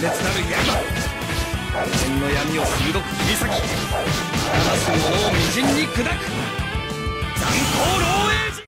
烈なる刃無限の闇を鋭く切り裂き流す者をみじんに砕く。